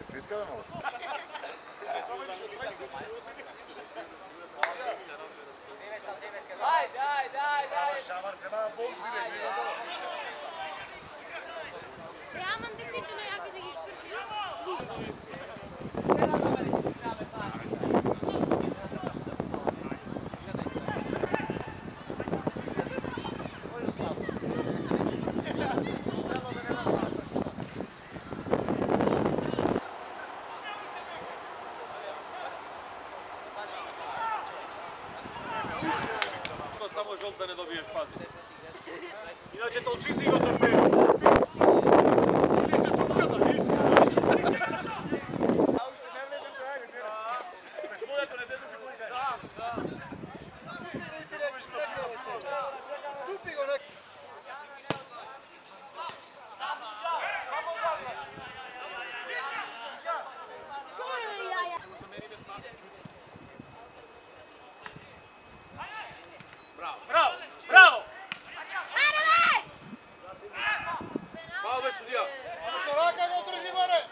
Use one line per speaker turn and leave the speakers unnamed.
Свідка вимогли? Ajde, ajde, ajde, ajde. Şamar sema bol gibi. Нямам Само жол да не добиеш пас. Иначе толчи си го до пе. Soraka götürücü bari.